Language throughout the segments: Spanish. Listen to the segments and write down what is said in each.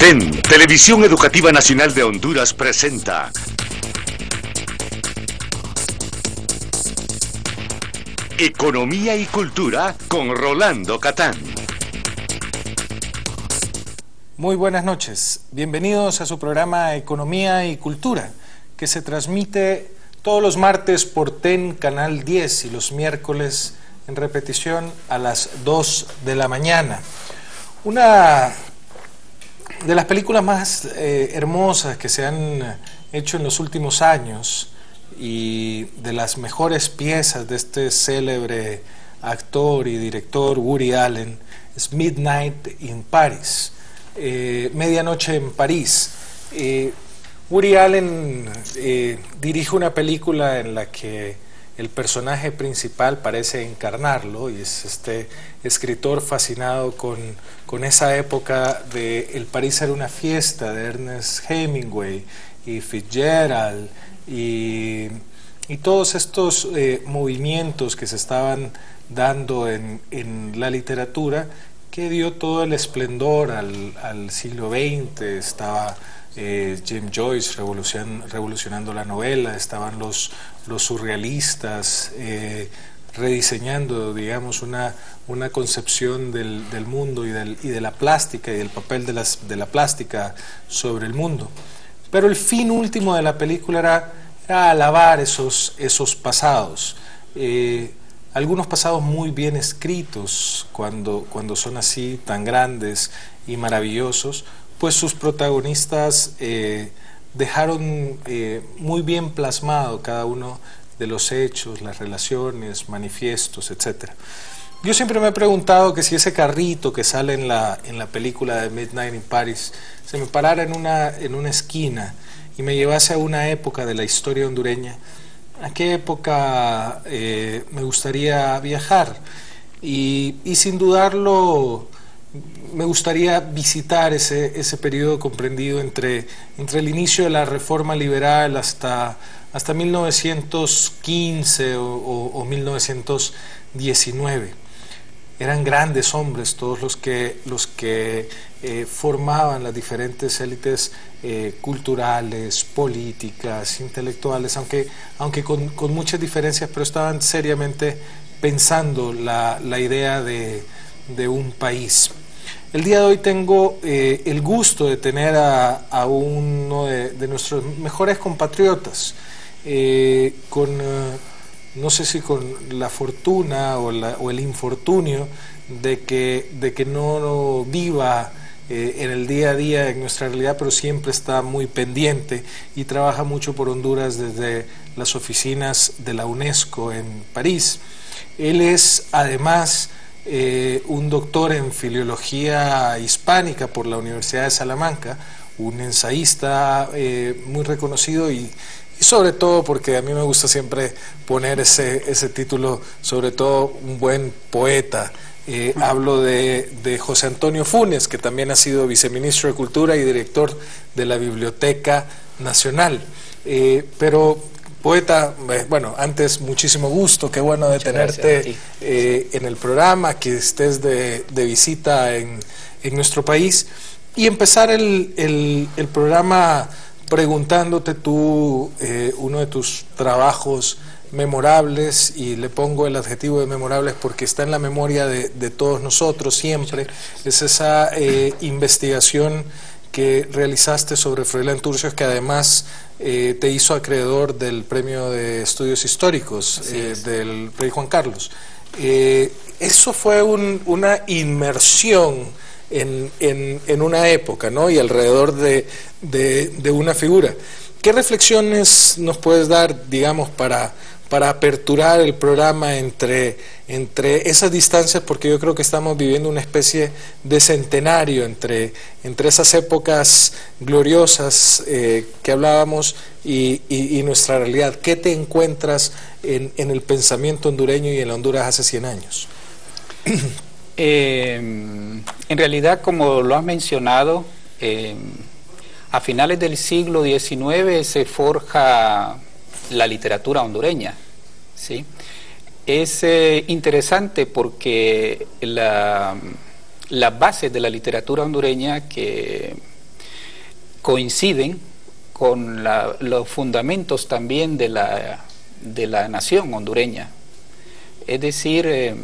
TEN, Televisión Educativa Nacional de Honduras presenta Economía y Cultura con Rolando Catán. Muy buenas noches, bienvenidos a su programa Economía y Cultura, que se transmite todos los martes por TEN Canal 10 y los miércoles en repetición a las 2 de la mañana. Una de las películas más eh, hermosas que se han hecho en los últimos años y de las mejores piezas de este célebre actor y director Woody Allen es Midnight in Paris, eh, Medianoche en París. Eh, Woody Allen dirige una película en la que el personaje principal parece encarnarlo y es este escritor fascinado con, con esa época de El París era una fiesta de Ernest Hemingway y Fitzgerald y, y todos estos eh, movimientos que se estaban dando en, en, la literatura que dio todo el esplendor al, al siglo XX, estaba eh, Jim Joyce revolucionando la novela, estaban los, los surrealistas eh, rediseñando, digamos, una, una concepción del, mundo y, del, y, de la plástica y del papel de, las, de la plástica sobre el mundo. Pero el fin último de la película era, alabar esos, esos pasados. Eh, algunos pasados muy bien escritos cuando, cuando son así tan grandes y maravillosos, pues sus protagonistas eh, dejaron eh, muy bien plasmado cada uno de los hechos, las relaciones, manifiestos, etc. Yo siempre me he preguntado que si ese carrito que sale en la, en la película de Midnight in Paris se me parara en una, en una esquina y me llevase a una época de la historia hondureña, ¿a qué época eh, me gustaría viajar? Y, y sin dudarlo, me gustaría visitar ese, ese periodo comprendido entre, entre el inicio de la reforma liberal hasta, hasta 1915 o, 1919. Eran grandes hombres todos los que, los que eh, formaban las diferentes élites eh, culturales, políticas, intelectuales, aunque, aunque con, con, muchas diferencias, pero estaban seriamente pensando la, la idea de, de un país. El día de hoy tengo eh, el gusto de tener a, uno de, nuestros mejores compatriotas, eh, con, eh, no sé si con la fortuna o, el infortunio de que, de que no viva en el día a día en nuestra realidad, pero siempre está muy pendiente y trabaja mucho por Honduras desde las oficinas de la UNESCO en París. Él es además eh, un doctor en filología hispánica por la Universidad de Salamanca, un ensayista eh, muy reconocido y, sobre todo porque a mí me gusta siempre poner ese, ese título, sobre todo un buen poeta. Eh, hablo de, de, José Antonio Funes, que también ha sido viceministro de Cultura y director de la Biblioteca Nacional. pero Poeta, eh, bueno, antes muchísimo gusto, qué bueno de tenerte eh, en el programa, que estés de, visita en, nuestro país. Y empezar el, programa preguntándote tú eh, uno de tus trabajos memorables y le pongo el adjetivo de memorables porque está en la memoria de, todos nosotros siempre, es esa investigación que realizaste sobre Froilán Turcios, que además eh, te hizo acreedor del Premio de Estudios Históricos eh, del Rey Juan Carlos. Eh, eso fue una inmersión en, en, una época, ¿no? Y alrededor de, de una figura. ¿Qué reflexiones nos puedes dar, digamos, para para aperturar el programa entre, entre esas distancias, porque yo creo que estamos viviendo una especie de centenario entre, entre esas épocas gloriosas eh, que hablábamos y, nuestra realidad. ¿Qué te encuentras en, el pensamiento hondureño y en la Honduras hace 100 años? Eh, en realidad, como lo has mencionado, eh, a finales del siglo XIX se forja la literatura hondureña. ¿sí? Es eh, interesante porque la, las bases de la literatura hondureña que coinciden con los fundamentos también de la, de la nación hondureña. Es decir, eh,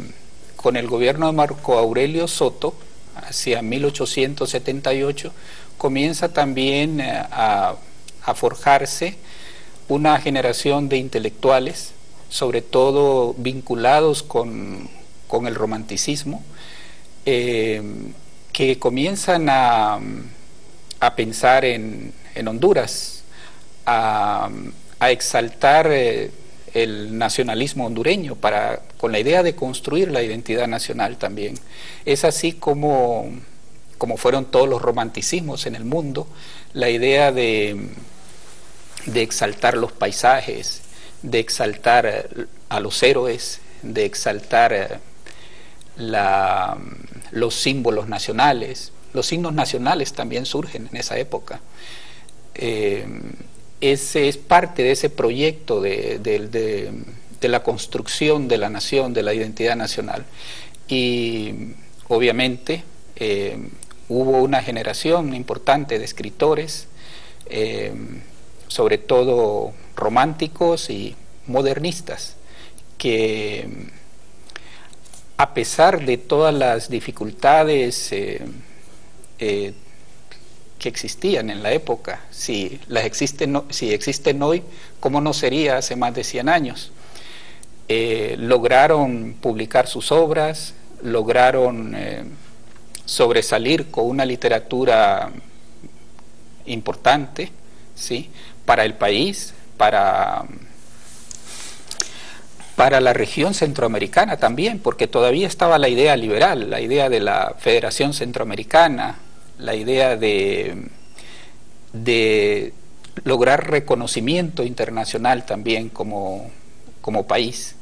con el gobierno de Marco Aurelio Soto, hacia 1878, comienza también eh, a, forjarse una generación de intelectuales, sobre todo vinculados con, el romanticismo, eh, que comienzan a, pensar en, Honduras, a, exaltar eh, el nacionalismo hondureño para, con la idea de construir la identidad nacional también. Es así como, como fueron todos los romanticismos en el mundo, la idea de, de exaltar los paisajes, de exaltar a los héroes, de exaltar la, los símbolos nacionales. Los signos nacionales también surgen en esa época. Eh, ese es parte de ese proyecto de, la construcción de la nación, de la identidad nacional. Y obviamente eh, hubo una generación importante de escritores, eh, sobre todo románticos y modernistas, que a pesar de todas las dificultades eh, que existían en la época. Si, las existen, si existen hoy, ¿cómo no sería hace más de 100 años? Eh, lograron publicar sus obras, lograron eh, sobresalir con una literatura importante ¿sí? Para el país, para, para la región centroamericana también, porque todavía estaba la idea liberal, la idea de la Federación Centroamericana, la idea de, de lograr reconocimiento internacional también como, país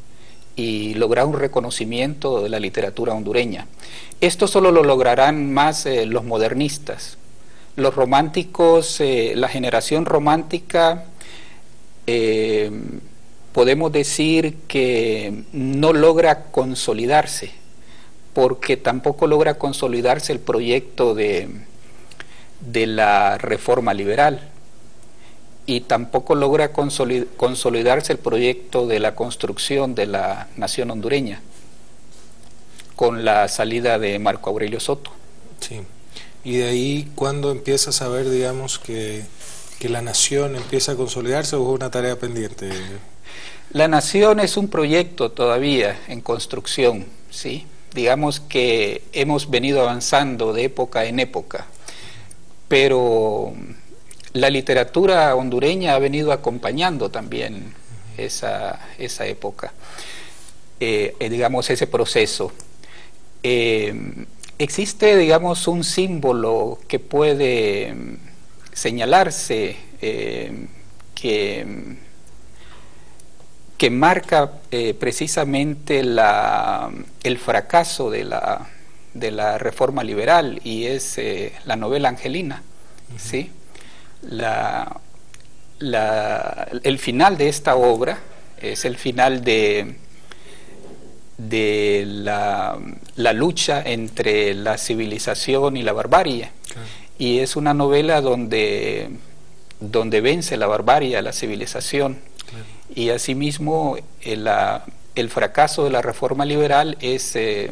y lograr un reconocimiento de la literatura hondureña. Esto solo lo lograrán más eh, los modernistas. Los románticos, eh, la generación romántica, eh, podemos decir que no logra consolidarse porque tampoco logra consolidarse el proyecto de, de la reforma liberal y tampoco logra consolidarse el proyecto de la construcción de la nación hondureña con la salida de Marco Aurelio Soto. Sí, y de ahí cuando empiezas a ver, digamos, que, que la nación empieza a consolidarse o es una tarea pendiente. La nación es un proyecto todavía en construcción, ¿sí? digamos que hemos venido avanzando de época en época, pero la literatura hondureña ha venido acompañando también esa, esa época, eh, eh, digamos, ese proceso. Eh, existe, digamos, un símbolo que puede señalarse que que marca eh, precisamente la, el fracaso de la, de la, reforma liberal y es eh, la novela Angelina. ¿sí? La, el final de esta obra es el final de, de la, lucha entre la civilización y la barbarie. Y es una novela donde, donde vence la barbarie a la civilización y asimismo el, el, fracaso de la reforma liberal es, eh,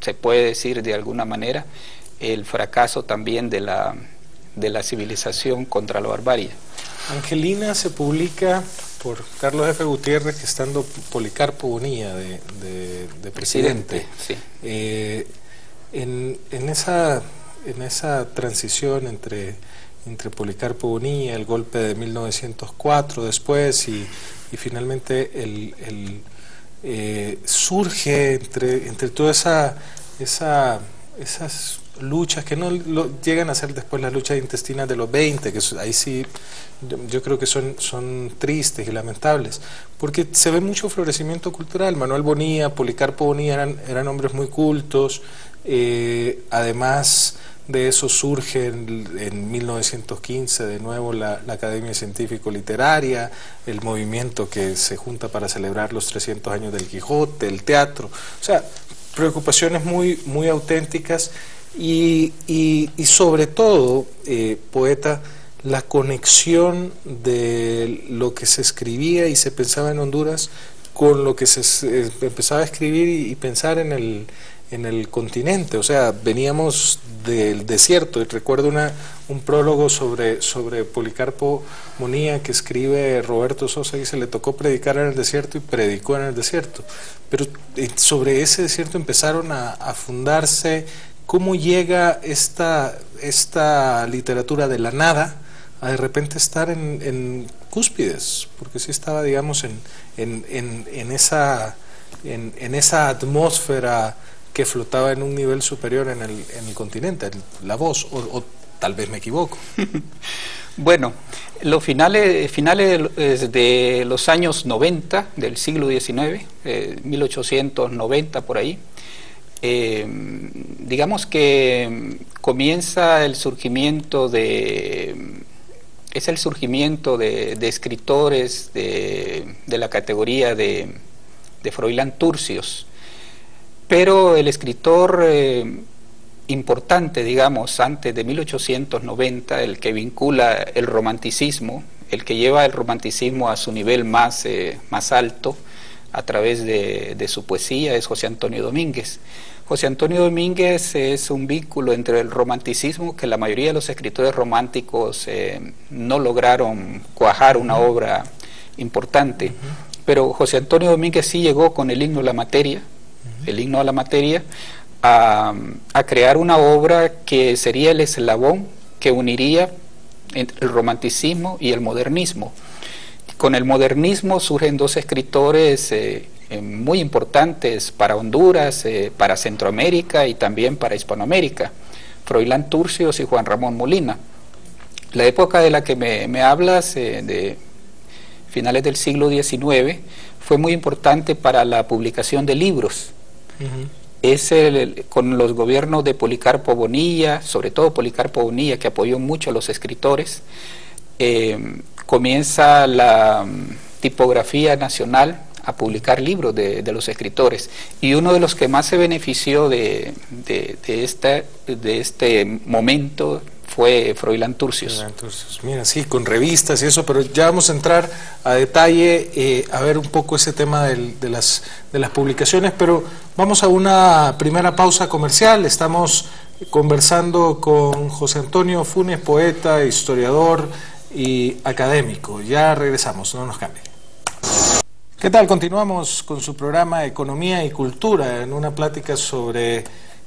se puede decir de alguna manera, el fracaso también de la, de la civilización contra la barbarie. Angelina se publica por Carlos F. Gutiérrez, que estando Policarpo Bonilla de, de, presidente. Eh, en, en, esa, en esa transición entre entre Policarpo Bonilla, el golpe de 1904 después y, finalmente el, eh, surge entre, entre toda esa, esa, esas luchas que no llegan a ser después las luchas intestinas de los 20, que ahí sí yo, creo que son, son tristes y lamentables, porque se ve mucho florecimiento cultural. Manuel Bonilla, Policarpo Bonilla eran, eran hombres muy cultos, eh, además de eso surge en, 1915 de nuevo la, Academia Científico-Literaria, el movimiento que se junta para celebrar los 300 años del Quijote, el teatro, o sea, preocupaciones muy, muy auténticas y, y, sobre todo, eh, poeta, la conexión de lo que se escribía y se pensaba en Honduras con lo que se empezaba a escribir y, pensar en el, en el continente. O sea, veníamos del desierto. Recuerdo una, un prólogo sobre, sobre Policarpo Monía que escribe Roberto Sosa y se le tocó predicar en el desierto y predicó en el desierto. Pero eh, sobre ese desierto empezaron a fundarse cómo llega esta, esta literatura de la nada a de repente estar en, en cúspides, porque sí estaba, digamos, en, en, en esa, en, esa atmósfera que flotaba en un nivel superior en el, en el continente, la voz, o, tal vez me equivoco. bueno, los finales, finales de los años 90 del siglo XIX, 1890 eh, por ahí, eh, digamos que comienza el surgimiento de es el surgimiento de, escritores de, la categoría de, de Froilán Turcios. Pero el escritor importante, digamos, antes de 1890, el que vincula el romanticismo, el que lleva el romanticismo a su nivel más, eh, más alto a través de su poesía, es José Antonio Domínguez. José Antonio Domínguez es un vínculo entre el romanticismo, que la mayoría de los escritores románticos eh, no lograron cuajar una obra importante, pero José Antonio Domínguez sí llegó con el himno a la materia, el himno a la materia, a, crear una obra que sería el eslabón que uniría el romanticismo y el modernismo. Con el modernismo surgen dos escritores eh, eh, muy importantes para Honduras, eh, para Centroamérica y también para Hispanoamérica, Froilán Turcios y Juan Ramón Molina. La época de la que me, hablas, eh, de finales del siglo XIX, fue muy importante para la publicación de libros. Es con los gobiernos de Policarpo Bonilla, sobre todo Policarpo Bonilla, que apoyó mucho a los escritores, comienza la mm, tipografía nacional a publicar libros de, los escritores. Y uno de los que más se benefició de, de, este, de este momento fue Froilán Turcios. Mira, sí, con revistas y eso, pero ya vamos a entrar a detalle eh, a ver un poco ese tema de, las, de las publicaciones, pero vamos a una primera pausa comercial. Estamos conversando con José Antonio Funes, poeta, historiador y académico. Ya regresamos, no nos cambien. ¿Qué tal? Continuamos con su programa Economía y Cultura en una plática sobre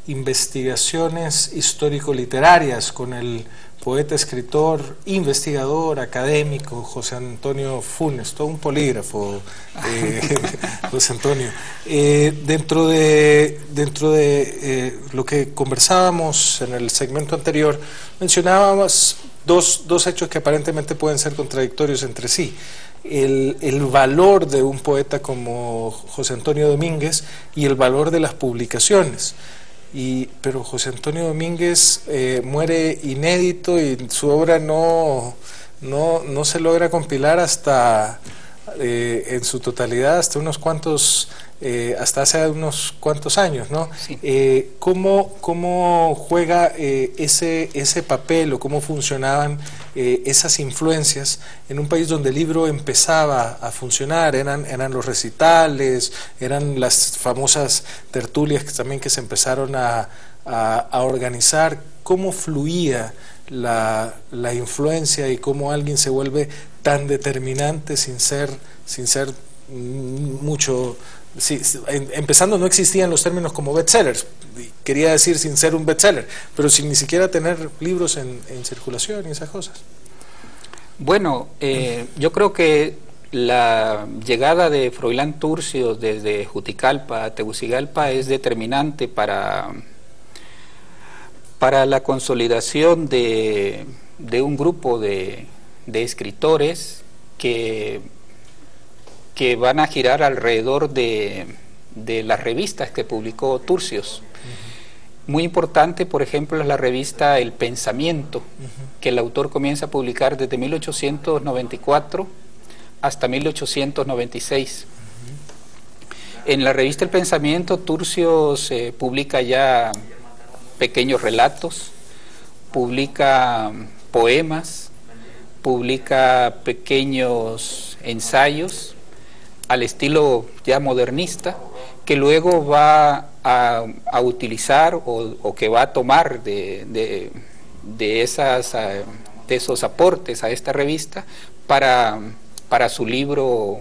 investigaciones histórico-literarias con el poeta, escritor, investigador, académico José Antonio Funes, todo un polígrafo, eh, José Antonio. Eh, dentro de, dentro de eh, lo que conversábamos en el segmento anterior, mencionábamos dos, dos hechos que aparentemente pueden ser contradictorios entre sí el, el, valor de un poeta como José Antonio Domínguez y el valor de las publicaciones. Y, pero José Antonio Domínguez eh, muere inédito y su obra no, no, no se logra compilar hasta eh, en su totalidad, hasta unos cuantos eh, hasta hace unos cuantos años, ¿no? Eh, ¿cómo, ¿cómo, juega ese, ese papel o cómo funcionaban esas influencias en un país donde el libro empezaba a funcionar? Eran, eran los recitales, eran las famosas tertulias que también que se empezaron a, a, organizar. ¿Cómo fluía la, la influencia y cómo alguien se vuelve tan determinante sin ser, sin ser mucho Sí, empezando no existían los términos como bestsellers, quería decir sin ser un bestseller, pero sin ni siquiera tener libros en, circulación y esas cosas. Bueno, eh, yo creo que la llegada de Froilán Turcio desde Juticalpa a Tegucigalpa es determinante para, para la consolidación de, un grupo de, de escritores que que van a girar alrededor de, las revistas que publicó Turcios. Muy importante, por ejemplo, es la revista El Pensamiento, que el autor comienza a publicar desde 1894 hasta 1896. En la revista El Pensamiento, Turcios eh, publica ya pequeños relatos, publica poemas, publica pequeños ensayos al estilo ya modernista, que luego va a, utilizar o, que va a tomar de, de, esas, de esos aportes a esta revista para, para su libro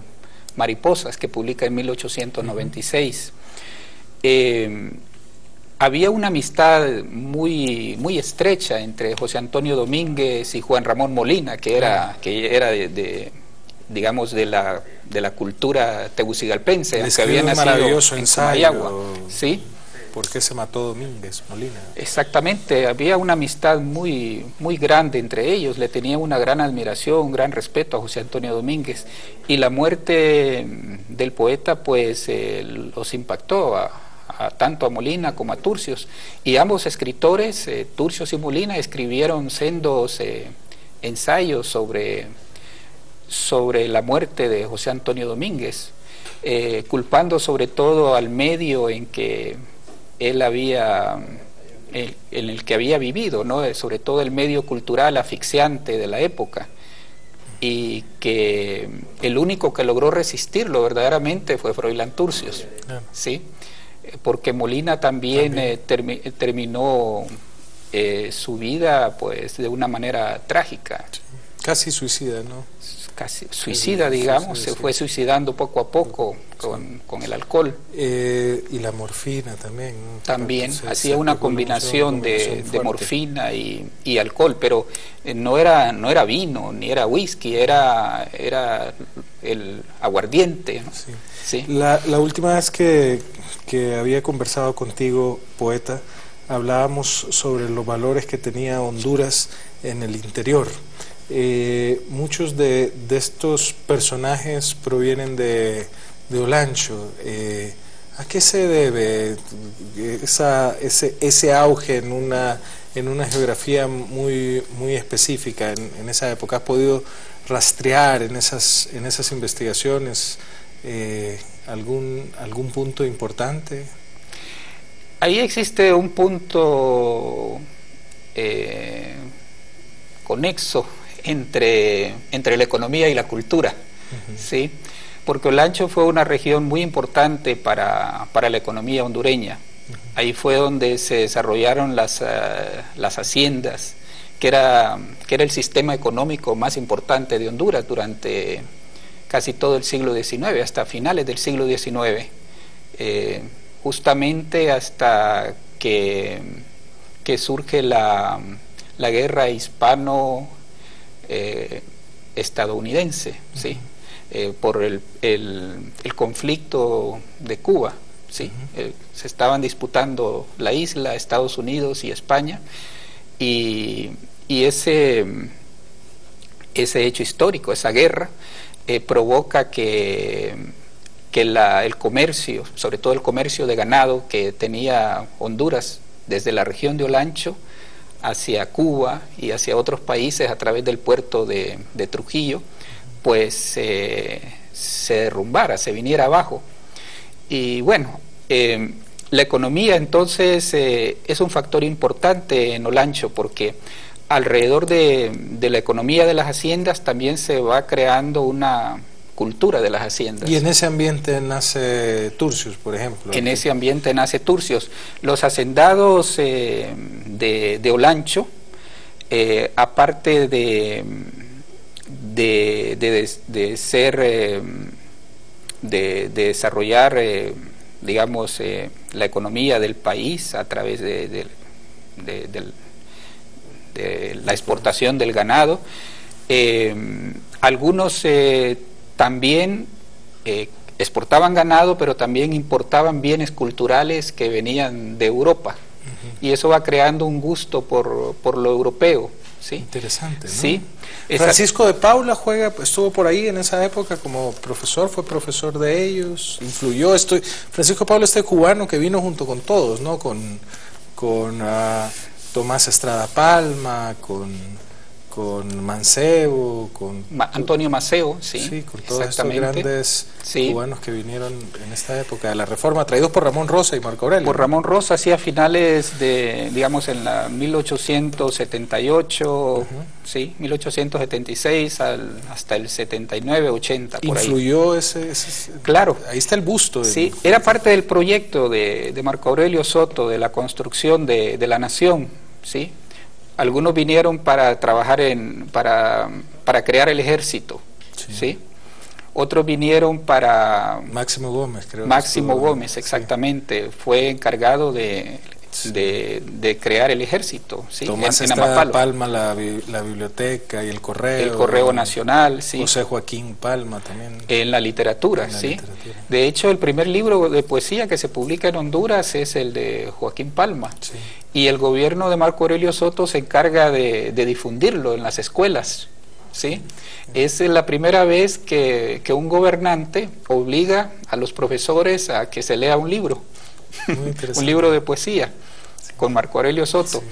Mariposas, que publica en 1896. Eh, había una amistad muy, muy estrecha entre José Antonio Domínguez y Juan Ramón Molina, que era, que era de, digamos, de la, de la cultura tegucigalpense, aunque había nacido maravilloso en ensayo. ¿Sí? ¿Por qué se mató Domínguez Molina? Exactamente, había una amistad muy, muy grande entre ellos, le tenía una gran admiración, un gran respeto a José Antonio Domínguez, y la muerte del poeta pues eh, los impactó a, tanto a Molina como a Turcios, y ambos escritores, eh, Turcios y Molina, escribieron sendos eh, ensayos sobre, sobre la muerte de José Antonio Domínguez, culpando sobre todo al medio en que él había, en el que había vivido, ¿no? sobre todo el medio cultural asfixiante de la época, y que el único que logró resistirlo verdaderamente fue Froilán Turcios, ¿sí? Porque Molina también, eh, terminó eh, su vida pues de una manera trágica. Casi suicida, ¿no? casi suicida, digamos, se fue suicidando poco a poco con, con el alcohol. Eh, y la morfina también. También, hacía una combinación de, de, morfina y, y, alcohol, pero eh, no era, no era vino, ni era whisky, era, era el aguardiente. Sí. La, la, última vez que, que había conversado contigo, poeta, hablábamos sobre los valores que tenía Honduras en el interior. Eh, muchos de, estos personajes provienen de, Olancho. Eh, ¿A qué se debe esa, ese, ese auge en una, en una geografía muy, muy específica en, esa época? ¿Has podido rastrear en esas, en esas investigaciones eh, algún, algún punto importante? Ahí existe un punto conexo entre, entre la economía y la cultura, ¿sí? porque Olancho fue una región muy importante para, la economía hondureña. Ahí fue donde se desarrollaron las, eh, las haciendas, que era, que era el sistema económico más importante de Honduras durante casi todo el siglo XIX, hasta finales del siglo XIX, eh, justamente hasta que, que surge la, la guerra hispano eh, estadounidense, ¿sí? Eh, por el, el, conflicto de Cuba. ¿sí? Eh, se estaban disputando la isla, Estados Unidos y España, y, y ese, ese hecho histórico, esa guerra, provoca que, que la, el comercio, sobre todo el comercio de ganado que tenía Honduras desde la región de Olancho, hacia Cuba y hacia otros países a través del puerto de, Trujillo, pues se derrumbara, se viniera abajo. Y bueno, eh, la economía entonces eh, es un factor importante en Olancho porque alrededor de, de la economía de las haciendas también se va creando una, cultura de las haciendas. Y en ese ambiente nace Turcios, por ejemplo. En ese ambiente nace Turcios. Los hacendados eh, de, Olancho, eh, aparte de, de, ser, eh, de, desarrollar, digamos, la economía del país a través de, la exportación del ganado, algunos también eh, exportaban ganado, pero también importaban bienes culturales que venían de Europa. Y eso va creando un gusto por, por lo europeo. ¿sí? Interesante. ¿no? Sí. Francisco de Paula juega, estuvo por ahí en esa época como profesor, fue profesor de ellos, influyó. Estoy, Francisco de Paula, este cubano que vino junto con todos, ¿no? Con, con ah, Tomás Estrada Palma, con con Mancebo, con Antonio Maceo, sí, sí con todos estos grandes cubanos que vinieron en esta época de la Reforma, traídos por Ramón Rosa y Marco Aurelio. Por Ramón Rosa, sí, a finales de, digamos, en la 1878, sí, 1876 hasta el 79, 80, por ¿Influyó Ese, Claro. Ahí está el busto. sí, era parte del proyecto de, Marco Aurelio Soto, de la construcción de, de la nación, sí, algunos vinieron para trabajar en, para, para crear el ejército, sí. Otros vinieron para... Máximo Gómez, creo. Máximo Gómez, exactamente. Fue encargado de, de, crear el ejército. ¿sí? Tomás en, Palma, la, la, biblioteca y el correo. El correo nacional, sí. José Joaquín Palma también. En la literatura, sí. De hecho, el primer libro de poesía que se publica en Honduras es el de Joaquín Palma. Sí y el gobierno de Marco Aurelio Soto se encarga de, difundirlo en las escuelas. ¿sí? Es la primera vez que, un gobernante obliga a los profesores a que se lea un libro, un libro de poesía, con Marco Aurelio Soto.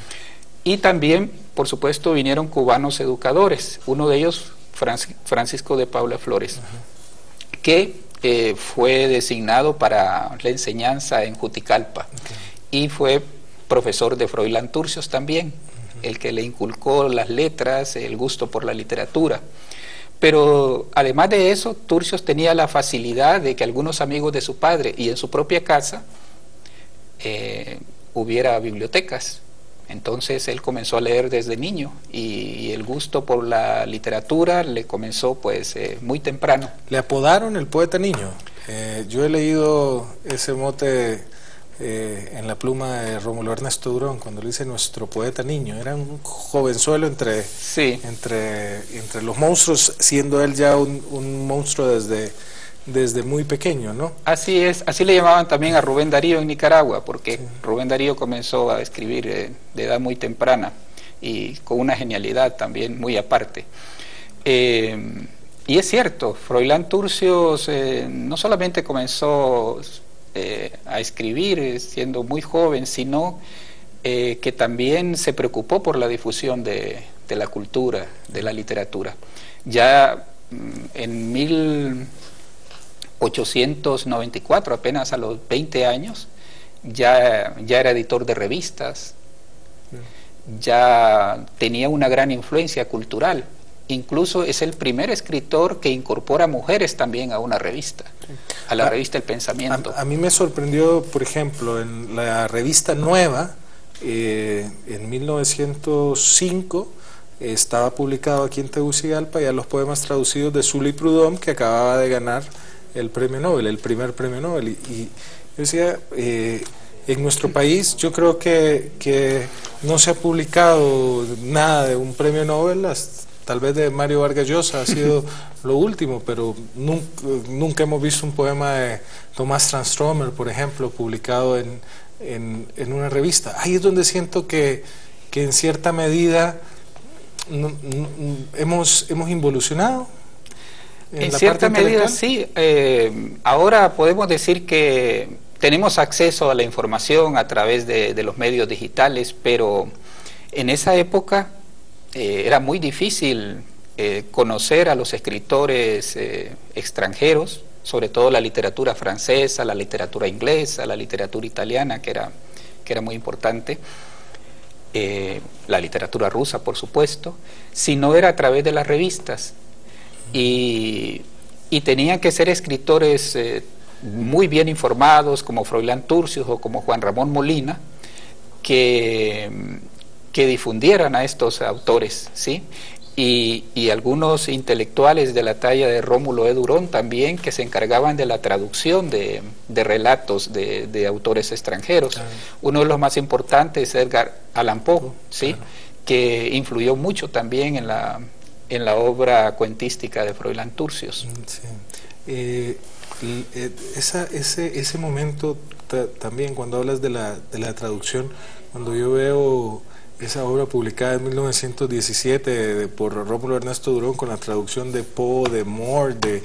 Y también, por supuesto, vinieron cubanos educadores, uno de ellos Francisco de Paula Flores, que eh, fue designado para la enseñanza en Juticalpa. Y fue profesor de Froilán Turcios también, el que le inculcó las letras, el gusto por la literatura. Pero además de eso, Turcios tenía la facilidad de que algunos amigos de su padre y en su propia casa eh, hubiera bibliotecas. Entonces él comenzó a leer desde niño y, el gusto por la literatura le comenzó pues eh, muy temprano. Le apodaron el poeta niño. Eh, yo he leído ese mote eh, en la pluma de Rómulo Ernesto Durón, cuando le dice nuestro poeta niño, era un jovenzuelo entre, entre, entre los monstruos, siendo él ya un, monstruo desde, desde muy pequeño, ¿no? Así es, así le llamaban también a Rubén Darío en Nicaragua, porque Rubén Darío comenzó a escribir eh, de edad muy temprana y con una genialidad también muy aparte. Eh, y es cierto, Froilán Turcios no solamente comenzó eh, a escribir eh, siendo muy joven, sino eh, que también se preocupó por la difusión de, la cultura, de la literatura. Ya mm, en 1894, apenas a los 20 años, ya, ya era editor de revistas, ya tenía una gran influencia cultural. Incluso es el primer escritor que incorpora mujeres también a una revista, a la revista El Pensamiento. A, mí me sorprendió, por ejemplo, en la revista Nueva, eh, en 1905, estaba publicado aquí en Tegucigalpa ya los poemas traducidos de Sully Prudhomme, que acababa de ganar el premio Nobel, el primer premio Nobel. Y, yo decía, eh, en nuestro país yo creo que, que no se ha publicado nada de un premio Nobel hasta tal vez de Mario Vargas Llosa ha sido lo último, pero nunca, hemos visto un poema de Tomás Transtromer, por ejemplo, publicado en, en, una revista. Ahí es donde siento que, que en cierta medida hemos, hemos involucionado. En, cierta medida sí. Eh, ahora podemos decir que tenemos acceso a la información a través de, de los medios digitales, pero en esa época eh, era muy difícil eh, conocer a los escritores eh, extranjeros, sobre todo la literatura francesa, la literatura inglesa, la literatura italiana, que era, que era muy importante, la literatura rusa, por supuesto, si no era a través de las revistas. Y, y tenían que ser escritores muy bien informados, como Froilán Turcios o como Juan Ramón Molina, que que difundieran a estos autores, ¿sí? Y, algunos intelectuales de la talla de Rómulo E. Durón también que se encargaban de la traducción de, relatos de, autores extranjeros. Uno de los más importantes es Edgar Allan Poe, ¿sí? que influyó mucho también en la, en la obra cuentística de Froilán Turcios. Mm, eh, eh, ese, ese momento también, cuando hablas de la, de la traducción, cuando yo veo esa obra publicada en 1917 por Rómulo Ernesto Durón con la traducción de Poe, de Moore, de,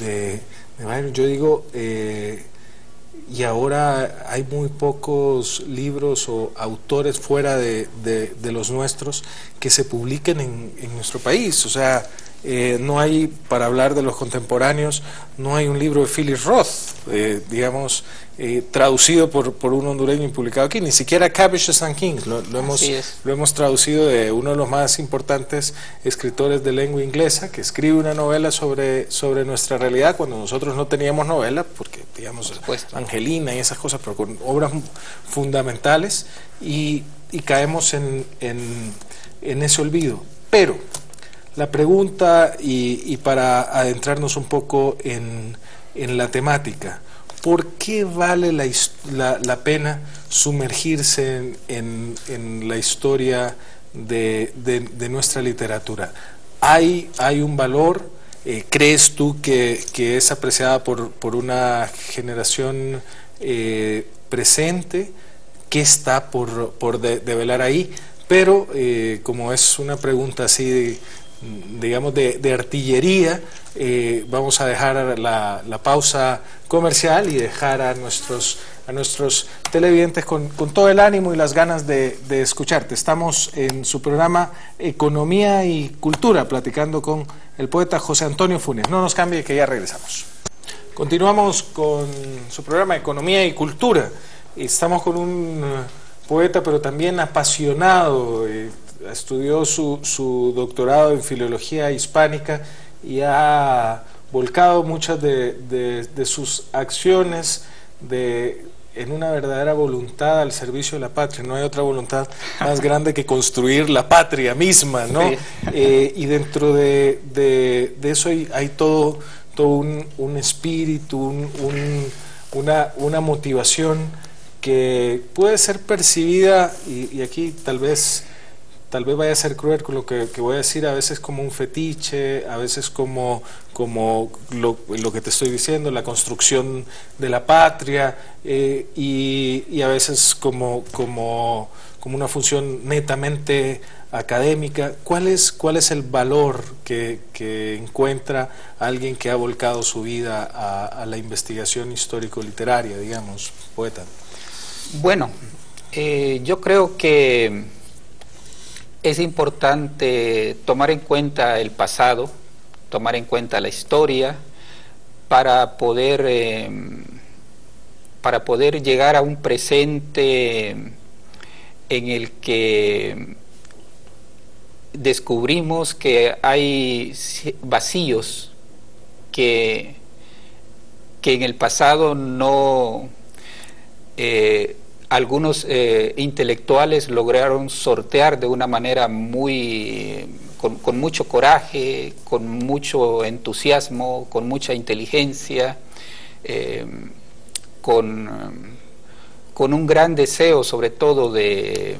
de, Yo digo, eh, y ahora hay muy pocos libros o autores fuera de, los nuestros que se publiquen en, en nuestro país. O sea, eh, no hay, para hablar de los contemporáneos, no hay un libro de Phyllis Roth, eh, digamos, eh, traducido por, por, un hondureño y publicado aquí, ni siquiera Cabbages and Kings, lo, hemos, lo hemos traducido de uno de los más importantes escritores de lengua inglesa, que escribe una novela sobre, sobre nuestra realidad cuando nosotros no teníamos novela, porque, digamos, Angelina y esas cosas, pero con obras fundamentales, y, y caemos en, en, en ese olvido. Pero la pregunta, y, para adentrarnos un poco en, la temática, ¿por qué vale la, pena sumergirse en, la historia de, nuestra literatura? ¿Hay, hay un valor? Eh, ¿Crees tú que, es apreciada por, una generación eh, presente? ¿Qué está por, por develar ahí? Pero eh, como es una pregunta así digamos, de, artillería. Eh, vamos a dejar la, pausa comercial y dejar a nuestros, a nuestros televidentes con, todo el ánimo y las ganas de, escucharte. Estamos en su programa Economía y Cultura, platicando con el poeta José Antonio Funes. No nos cambie, que ya regresamos. Continuamos con su programa Economía y Cultura. Estamos con un poeta, pero también apasionado. Eh, estudió su, su, doctorado en filología hispánica y ha volcado muchas de, de, sus acciones de, en una verdadera voluntad al servicio de la patria. No hay otra voluntad más grande que construir la patria misma, ¿no? Eh, y dentro de, de, eso hay, hay, todo, todo un, un espíritu, un, una, una, motivación que puede ser percibida, y, y aquí tal vez tal vez vaya a ser cruel con lo que, voy a decir, a veces como un fetiche, a veces como, como lo, que te estoy diciendo, la construcción de la patria, eh, y, a veces como, como, como una función netamente académica. ¿Cuál es, cuál es el valor que, encuentra alguien que ha volcado su vida a, la investigación histórico-literaria, digamos, poeta? Bueno, eh, yo creo que es importante tomar en cuenta el pasado, tomar en cuenta la historia, para poder, em, para poder llegar a un presente en el que descubrimos que hay vacíos que, que en el pasado no eh, algunos eh, intelectuales lograron sortear de una manera muy, con, mucho coraje, con mucho entusiasmo, con mucha inteligencia, eh, con, con, un gran deseo sobre todo de,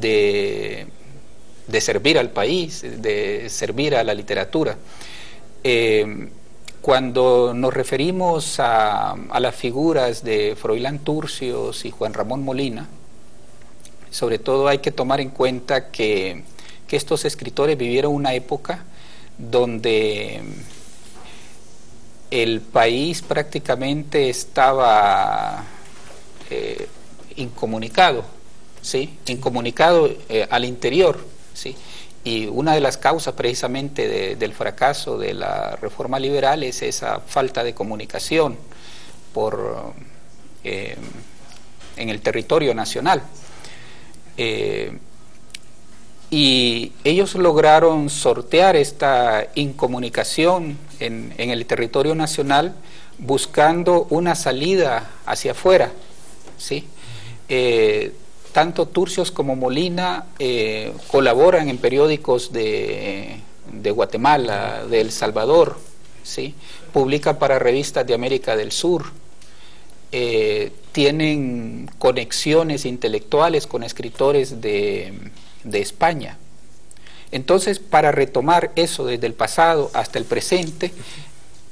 de, servir al país, de servir a la literatura. Eh, cuando nos referimos a, las figuras de Froilán Turcios y Juan Ramón Molina, sobre todo hay que tomar en cuenta que, estos escritores vivieron una época donde el país prácticamente estaba eh, incomunicado, ¿sí? incomunicado eh, al interior. ¿sí? Y una de las causas precisamente del fracaso de la reforma liberal es esa falta de comunicación por, eh, en el territorio nacional. Eh, y ellos lograron sortear esta incomunicación en, el territorio nacional buscando una salida hacia afuera. ¿sí? Eh, tanto Turcios como Molina eh, colaboran en periódicos de, Guatemala, de El Salvador, ¿sí? publican para revistas de América del Sur, eh, tienen conexiones intelectuales con escritores de, España. Entonces, para retomar eso desde el pasado hasta el presente,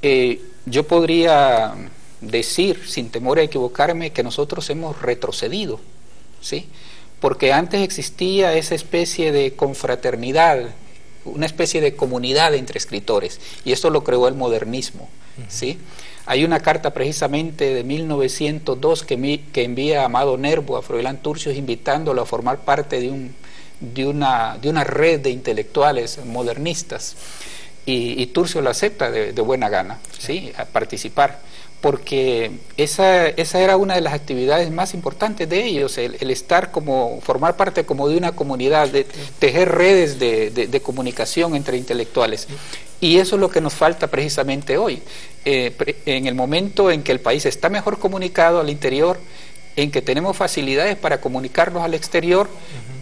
eh, yo podría decir, sin temor a equivocarme, que nosotros hemos retrocedido ¿sí? Porque antes existía esa especie de confraternidad, una especie de comunidad entre escritores, y esto lo creó el modernismo, ¿sí? Hay una carta precisamente de 1902 que, que envía Amado Nervo a Froilán Turcios invitándolo a formar parte de, un, de, una, de una red de intelectuales modernistas. Y, y Turcio lo acepta de, buena gana, ¿sí? a participar porque esa, esa era una de las actividades más importantes de ellos, el, estar como, formar parte como de una comunidad, de tejer redes de, de, comunicación entre intelectuales. Y eso es lo que nos falta precisamente hoy. Eh, en el momento en que el país está mejor comunicado al interior, en que tenemos facilidades para comunicarnos al exterior,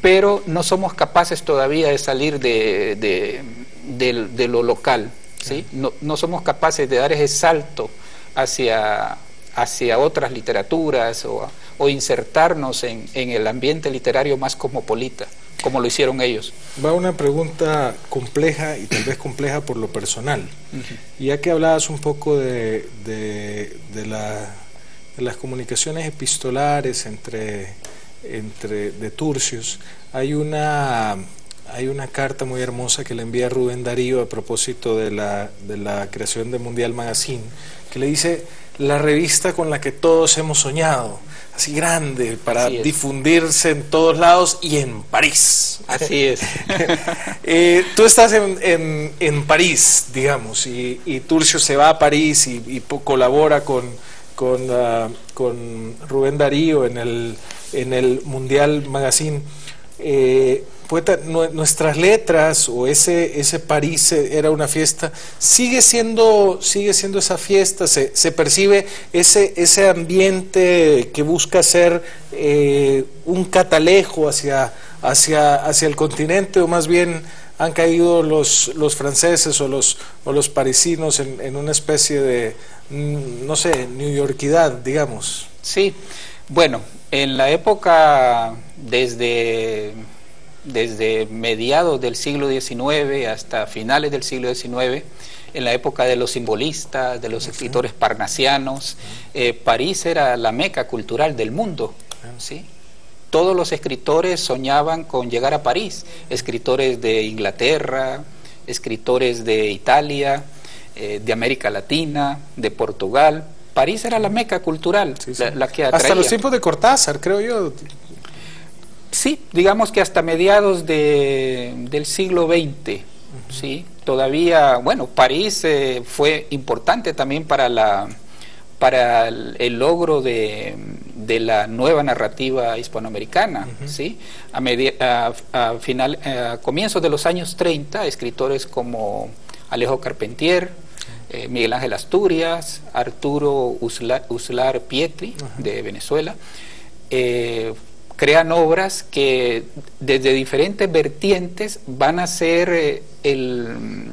pero no somos capaces todavía de salir de, de lo local. ¿sí? No, no somos capaces de dar ese salto hacia, hacia otras literaturas o, insertarnos en, el ambiente literario más cosmopolita, como lo hicieron ellos. Va una pregunta compleja y tal vez compleja por lo personal. Ya que hablabas un poco de, de, las comunicaciones epistolares entre, entre de Turcios, hay una hay una carta muy hermosa que le envía Rubén Darío a propósito de la, de la creación de Mundial Magazine, que le dice la revista con la que todos hemos soñado, así grande, para difundirse en todos lados y en París. Así es. Eh, tú estás en, en, París, digamos, y, y, Turcio se va a París y, colabora con, con, ah, con Rubén Darío en el, en el Mundial Magazine. Eh, poeta, nuestras letras o ese, ese París eh, era una fiesta, sigue siendo, sigue siendo esa fiesta, se, se percibe ese, ese ambiente que busca ser eh, un catalejo hacia, hacia, hacia el continente o más bien han caído los, los franceses o los, o los parisinos en, una especie de, mm, no sé, newyorkidad, digamos. Sí, bueno, en la época desde, desde mediados del siglo XIX hasta finales del siglo XIX, en la época de los simbolistas, de los escritores parnasianos, eh, París era la meca cultural del mundo. ¿sí? Todos los escritores soñaban con llegar a París, escritores de Inglaterra, escritores de Italia, eh, de América Latina, de Portugal, París era la meca cultural, La, que atraía. Hasta los tiempos de Cortázar, creo yo. Sí, digamos que hasta mediados de, del siglo XX, ¿sí? Todavía, bueno, París eh, fue importante también para, la, para el, logro de, de, la nueva narrativa hispanoamericana, ¿sí? A, a, final, a comienzos de los años 30, escritores como Alejo Carpentier, eh, Miguel Ángel Asturias, Arturo Uslar, Pietri de Venezuela, eh, crean obras que desde diferentes vertientes van a ser eh, el,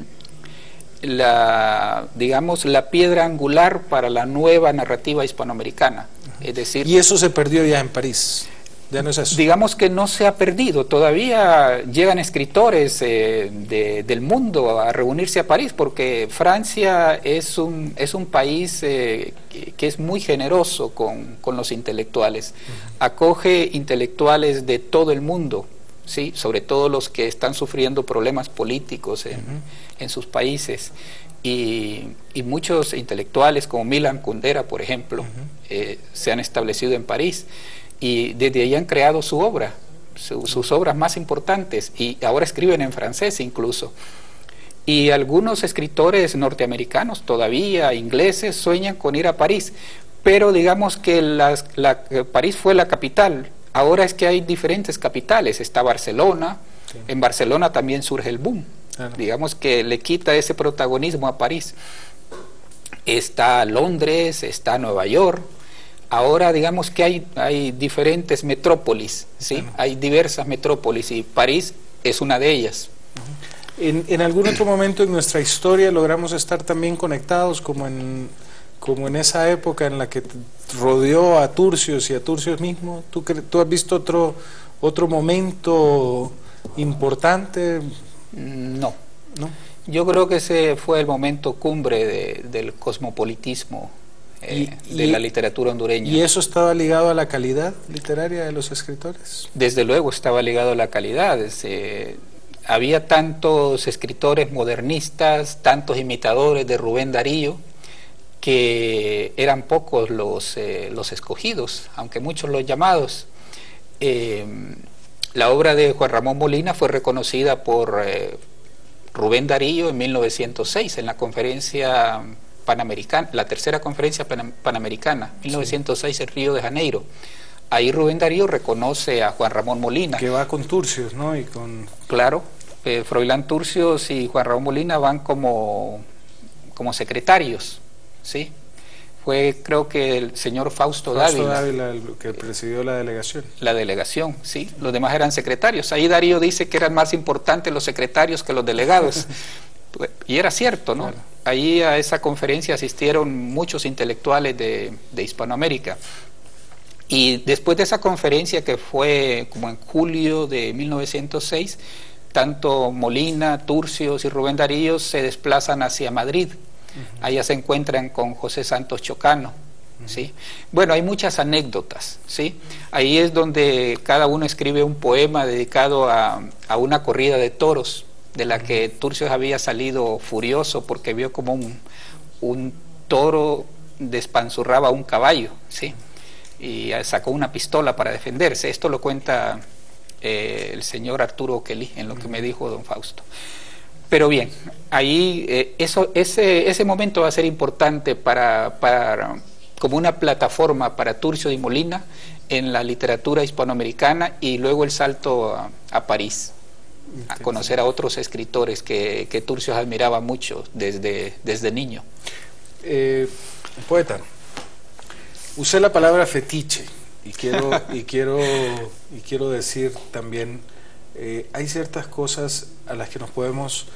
la, digamos, la piedra angular para la nueva narrativa hispanoamericana. Es decir, y eso se perdió ya en París. Digamos que no se ha perdido, todavía llegan escritores eh, del mundo a reunirse a París, porque Francia es un, es un país eh, que, es muy generoso con, los intelectuales, acoge intelectuales de todo el mundo, ¿sí? sobre todo los que están sufriendo problemas políticos en, sus países. Y, muchos intelectuales como Milan Kundera, por ejemplo, eh, se han establecido en París y desde ahí han creado su obra, sus obras más importantes, y ahora escriben en francés incluso. Y algunos escritores norteamericanos, todavía ingleses, sueñan con ir a París, pero digamos que la, París fue la capital, ahora es que hay diferentes capitales, está Barcelona, en Barcelona también surge el boom, digamos que le quita ese protagonismo a París. Está Londres, está Nueva York, Ahora digamos que hay, hay diferentes metrópolis, ¿sí? hay diversas metrópolis y París es una de ellas. En, en, algún otro momento en nuestra historia logramos estar también conectados como en, como en esa época en la que rodeó a Turcios y a Turcios mismo. ¿Tú, tú has visto otro, otro momento importante? Mm, no. ¿No? Yo creo que ese fue el momento cumbre del cosmopolitismo eh, de la literatura hondureña. ¿Y eso estaba ligado a la calidad literaria de los escritores? Desde luego estaba ligado a la calidad. había tantos escritores modernistas, tantos imitadores de Rubén Darío, que eran pocos los, eh, los escogidos, aunque muchos los llamados. Eh, la obra de Juan Ramón Molina fue reconocida por eh, Rubén Darío en 1906 en la conferencia panamericana, la tercera conferencia panamericana, 1906 en Río de Janeiro. Ahí Rubén Darío reconoce a Juan Ramón Molina. Que va con Turcios, ¿no? Y con... Claro, eh, Froilán Turcios y Juan Ramón Molina van como, como secretarios, ¿sí? Fue creo que el señor Fausto, Fausto Dávila. el que presidió la delegación. La delegación, sí. Los demás eran secretarios. Ahí Darío dice que eran más importantes los secretarios que los delegados. y era cierto, ¿no? Ahí a esa conferencia asistieron muchos intelectuales de, de Hispanoamérica. Y después de esa conferencia, que fue como en julio de 1906, tanto Molina, Turcios y Rubén Darío se desplazan hacia Madrid. Allá se encuentran con José Santos Chocano. ¿sí? Bueno, hay muchas anécdotas. ¿sí? Ahí es donde cada uno escribe un poema dedicado a, una corrida de toros, de la que Turcios había salido furioso porque vio como un, toro despanzurraba a un caballo. ¿sí? y sacó una pistola para defenderse. Esto lo cuenta eh, el señor Arturo Kelly en lo que me dijo don Fausto. Pero bien, ahí eh, eso, ese, ese momento va a ser importante para, para, como una plataforma para Turcio y Molina en la literatura hispanoamericana y luego el salto a, París, a conocer a otros escritores que, que Turcio admiraba mucho desde, desde niño. Eh, poeta, Usé la palabra fetiche y quiero, y quiero, y quiero decir también, eh, hay ciertas cosas a las que nos podemos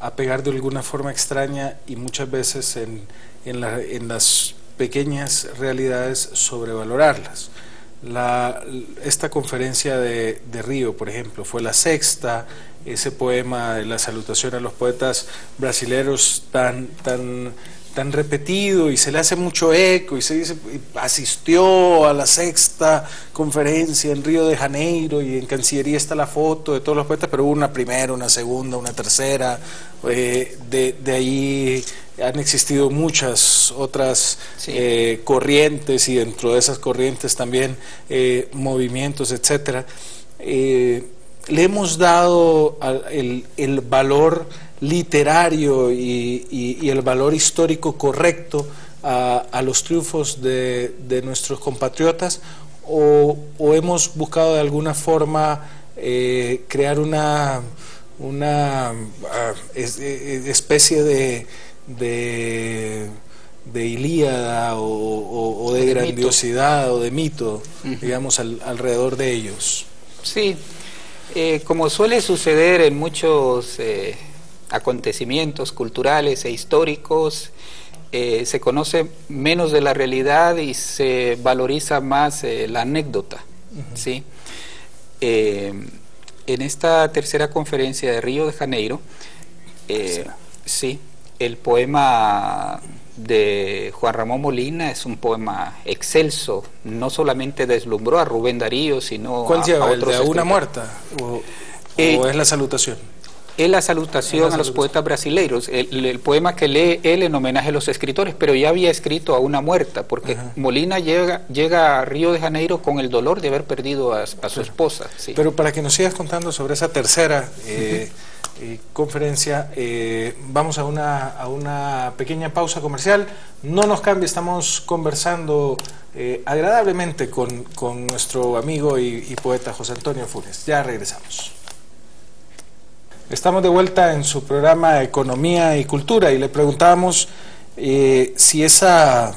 apegar de alguna forma extraña y muchas veces en, en, en las pequeñas realidades sobrevalorarlas. La, esta conferencia de, de, Río, por ejemplo, fue la sexta, ese poema de la salutación a los poetas brasileños tan, tan tan repetido y se le hace mucho eco y se dice, asistió a la sexta conferencia en Río de Janeiro y en Cancillería está la foto de todos los poetas, pero hubo una primera, una segunda, una tercera, eh, de, ahí han existido muchas otras eh, corrientes y dentro de esas corrientes también eh, movimientos, etcétera. le hemos dado el, el valor literario y, el valor histórico correcto a, los triunfos de, nuestros compatriotas o, hemos buscado de alguna forma eh, crear una, una ah, eh, especie de, de, ilíada o, de, grandiosidad o de mito, digamos, alrededor de ellos. Sí, eh, como suele suceder en muchos acontecimientos culturales e históricos, eh, se conoce menos de la realidad y se valoriza más eh, la anécdota. ¿sí? Eh, en esta tercera conferencia de Río de Janeiro, sí, el poema de Juan Ramón Molina es un poema excelso, no solamente deslumbró a Rubén Darío, sino ¿Cuál lleva, el de una muerta o es la salutación? Es la salutación a los poetas brasileiros, el, poema que lee él en homenaje a los escritores, pero ya había escrito a una muerta, porque Molina llega, llega a Río de Janeiro con el dolor de haber perdido a, su esposa. Pero para que nos sigas contando sobre esa tercera eh, eh, conferencia, eh, vamos a una, a una pequeña pausa comercial. No nos cambie, estamos conversando agradablemente con, con, nuestro amigo y, y poeta José Antonio Funes. Ya regresamos. Estamos de vuelta en su programa Economía y Cultura y le preguntábamos eh, si esa,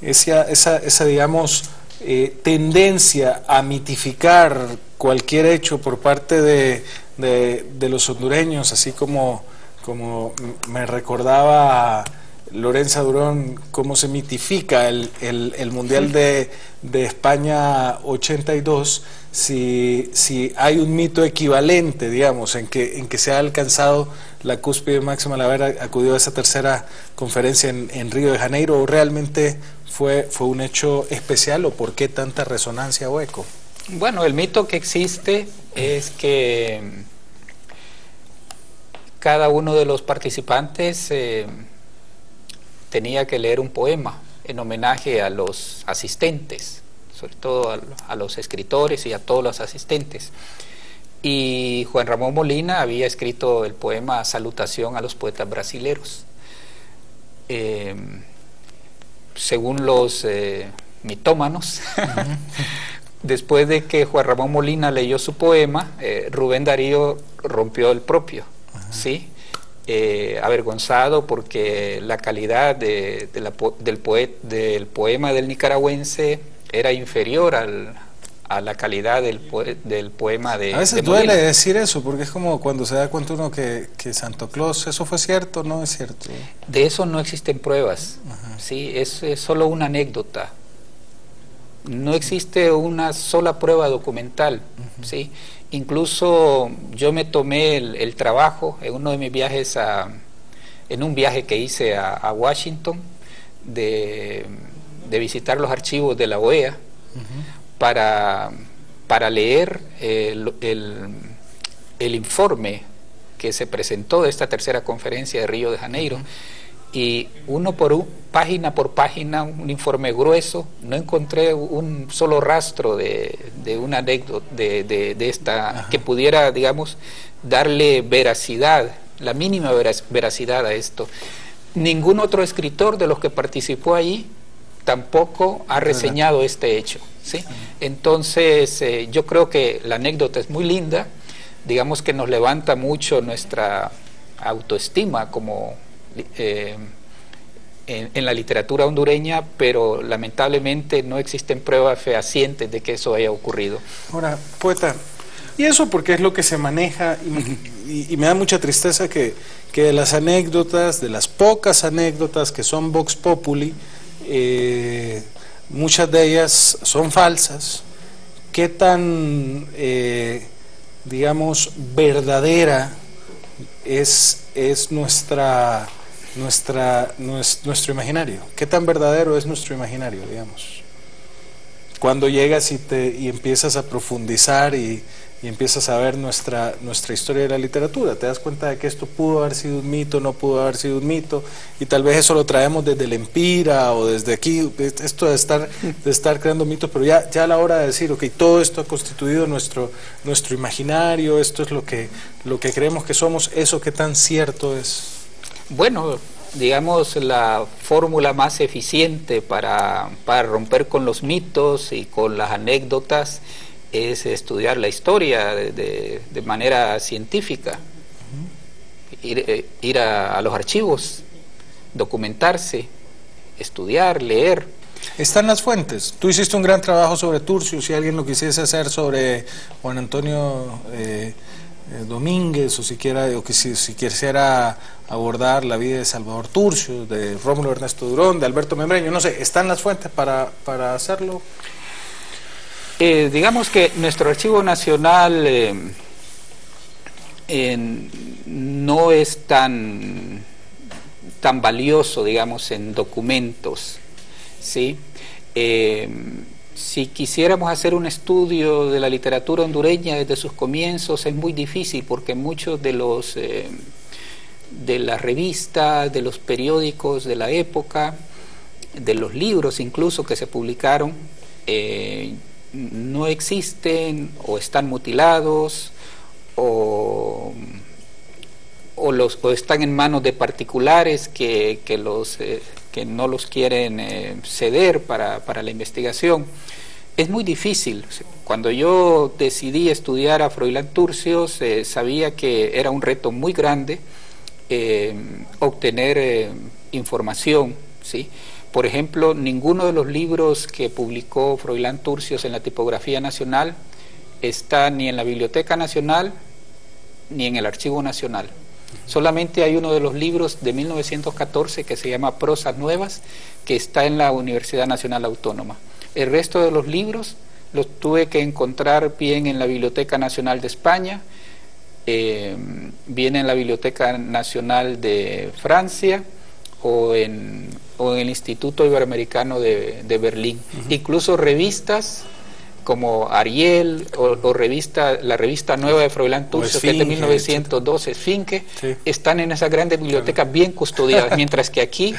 esa, esa, digamos, eh, tendencia a mitificar cualquier hecho por parte de, de, los hondureños, así como, como me recordaba Lorenza Durón, cómo se mitifica el, el, el Mundial de, de España 82, si, si hay un mito equivalente, digamos, en que, en que se ha alcanzado la cúspide máxima al haber acudido a esa tercera conferencia en, en, Río de Janeiro, o realmente fue, fue un hecho especial, o por qué tanta resonancia o eco? Bueno, el mito que existe es que cada uno de los participantes eh, tenía que leer un poema en homenaje a los asistentes, sobre todo a, los escritores y a todos los asistentes. Y Juan Ramón Molina había escrito el poema Salutación a los poetas brasileros. Eh, según los eh, mitómanos, después de que Juan Ramón Molina leyó su poema, eh, Rubén Darío rompió el propio, ¿sí? avergonzado porque la calidad del, del poema del nicaragüense era inferior al, a la calidad del, del poema de... A veces duele decir eso, porque es como cuando se da cuenta uno que, que, Santo Claus, ¿eso fue cierto no es cierto? De eso no existen pruebas, ¿sí? es, es, solo una anécdota. No existe una sola prueba documental, ¿sí? Incluso yo me tomé el, trabajo en uno de mis viajes a... en un viaje que hice a, Washington, de, de, visitar los archivos de la OEA, para, para leer el, el, informe que se presentó de esta tercera conferencia de Río de Janeiro. Y uno por un, página por página, un informe grueso, no encontré un solo rastro de, de una anécdota de, de, esta que pudiera, digamos, darle veracidad, la mínima veracidad a esto. Ningún otro escritor de los que participó allí tampoco ha reseñado este hecho. ¿sí? Entonces, eh, yo creo que la anécdota es muy linda, digamos que nos levanta mucho nuestra autoestima como eh, en, la literatura hondureña, pero lamentablemente no existen pruebas fehacientes de que eso haya ocurrido. Ahora, poeta, y eso porque es lo que se maneja y, me da mucha tristeza que, que, de las anécdotas, de las pocas anécdotas que son Vox Populi, eh, muchas de ellas son falsas, qué tan, eh, digamos, verdadera es, es nuestra, nuestra, nuestro imaginario, qué tan verdadero es nuestro imaginario, digamos. Cuando llegas y, te, y empiezas a profundizar y, y empiezas a ver nuestra, nuestra historia de la literatura. Te das cuenta de que esto pudo haber sido un mito, no pudo haber sido un mito, y tal vez eso lo traemos desde el empira o desde aquí, esto de estar, de estar creando mitos, pero ya, ya a la hora de decir, ok, todo esto ha constituido nuestro, nuestro imaginario, esto es lo que, lo que creemos que somos, eso qué tan cierto es. Bueno, digamos, la fórmula más eficiente para, para romper con los mitos y con las anécdotas es estudiar la historia de, de, manera científica, ir, eh, ir a, los archivos, documentarse, estudiar, leer. Están las fuentes. Tú hiciste un gran trabajo sobre Turcio, si alguien lo quisiese hacer sobre Juan Antonio eh, eh, Domínguez, o siquiera, o que si, si, quisiera abordar la vida de Salvador Turcio, de Rómulo Ernesto Durón, de Alberto Membreño, no sé, ¿están las fuentes para, para hacerlo? Eh, digamos que nuestro archivo nacional eh, no es tan, tan valioso, digamos, en documentos, ¿sí? Eh, si quisiéramos hacer un estudio de la literatura hondureña desde sus comienzos es muy difícil porque muchos de los de las revistas, de los periódicos de la época, de los libros incluso que se publicaron, no existen o están mutilados o, los, están en manos de particulares que, los, eh, que no los quieren eh, ceder para, la investigación. Es muy difícil. Cuando yo decidí estudiar a Froilán Turcios, eh, sabía que era un reto muy grande obtener información, ¿sí? Por ejemplo, ninguno de los libros que publicó Froilán Turcios en la tipografía nacional está ni en la Biblioteca Nacional ni en el Archivo Nacional. Solamente hay uno de los libros de 1914 que se llama Prosas Nuevas, que está en la Universidad Nacional Autónoma. El resto de los libros los tuve que encontrar bien en la Biblioteca Nacional de España, eh, bien en la Biblioteca Nacional de Francia o en o en el Instituto Iberoamericano de, Berlín. Incluso revistas como Ariel o, revista, la revista nueva de Froilán Turcio, que es de 1912, Finke, están en esas grandes bibliotecas bien custodiadas, mientras que aquí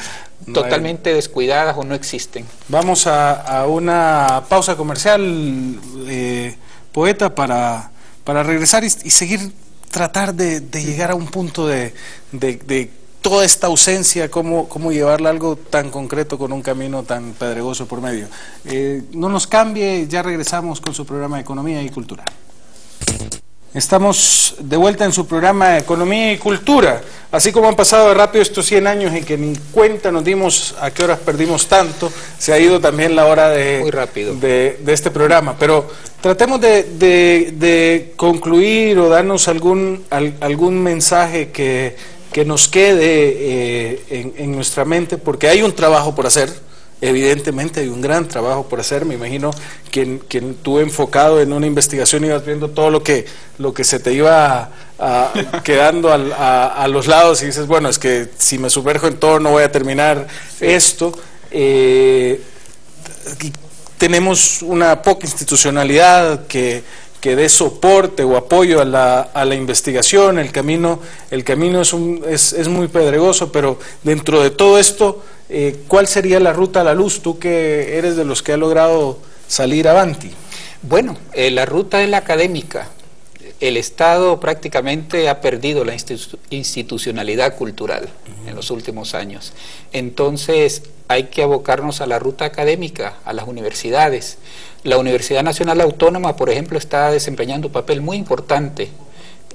totalmente descuidadas o no existen. Vamos a, una pausa comercial, eh, poeta, para, para regresar y, seguir, tratar de, llegar a un punto de, de toda esta ausencia, cómo, cómo llevarla algo tan concreto con un camino tan pedregoso por medio. Eh, no nos cambie, ya regresamos con su programa de Economía y Cultura. Estamos de vuelta en su programa Economía y Cultura. Así como han pasado rápido estos 100 años en que ni cuenta nos dimos a qué horas perdimos tanto, se ha ido también la hora de, de, este programa. Pero tratemos de, de, concluir o darnos algún, algún mensaje que que nos quede eh, en, nuestra mente, porque hay un trabajo por hacer, evidentemente hay un gran trabajo por hacer, me imagino quien, quien tú enfocado en una investigación ibas viendo todo lo que, lo que se te iba quedando a, los lados y dices, bueno, es que si me sumerjo en todo no voy a terminar esto. Eh, tenemos una poca institucionalidad que que dé soporte o apoyo a la, a la investigación. El camino, el camino es, un, es, es, muy pedregoso, pero dentro de todo esto, eh, ¿cuál sería la ruta a la luz? Tú que eres de los que ha logrado salir avanti. Bueno, eh, la ruta es la académica. El Estado prácticamente ha perdido la institucionalidad cultural en los últimos años. Entonces hay que abocarnos a la ruta académica, a las universidades. La Universidad Nacional Autónoma, por ejemplo, está desempeñando un papel muy importante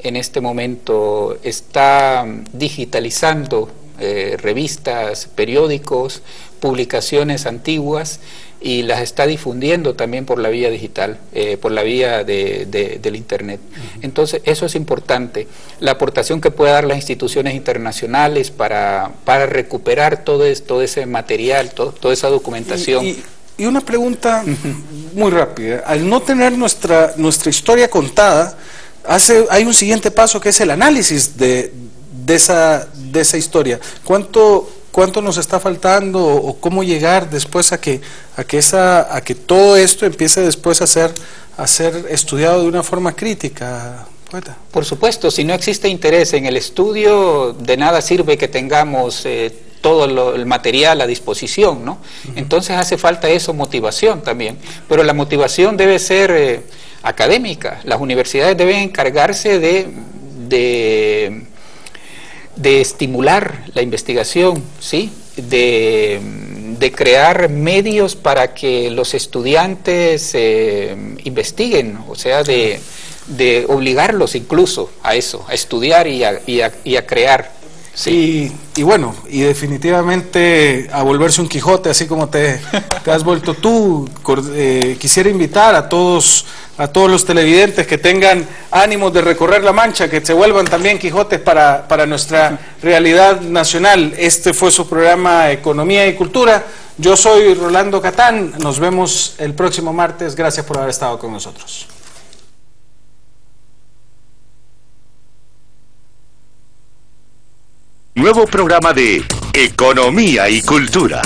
en este momento, está digitalizando eh, revistas, periódicos, publicaciones antiguas y las está difundiendo también por la vía digital, eh, por la vía de, del Internet. Entonces, eso es importante. La aportación que puede dar las instituciones internacionales para, para recuperar todo, todo ese material, toda esa documentación. Y una pregunta muy rápida. Al no tener nuestra, nuestra historia contada, hace, hay un siguiente paso que es el análisis de, de, esa, de esa historia. ¿Cuánto, ¿Cuánto nos está faltando o cómo llegar después a que, a que, esa, a que todo esto empiece después a ser, a ser estudiado de una forma crítica? Poeta. Por supuesto, si no existe interés en el estudio, de nada sirve que tengamos... Eh, todo el material a disposición, ¿no? Entonces hace falta eso, motivación también, pero la motivación debe ser eh, académica, las universidades deben encargarse de, de, estimular la investigación, ¿sí? De, crear medios para que los estudiantes eh, investiguen, o sea, de, obligarlos incluso a eso, a estudiar y a crear. Sí. Y, bueno, y definitivamente a volverse un Quijote, así como te, has vuelto tú, eh, quisiera invitar a todos, a todos los televidentes que tengan ánimos de recorrer la mancha, que se vuelvan también Quijotes para, para nuestra realidad nacional. Este fue su programa Economía y Cultura. Yo soy Rolando Catán, nos vemos el próximo martes, gracias por haber estado con nosotros. Nuevo programa de Economía y Cultura.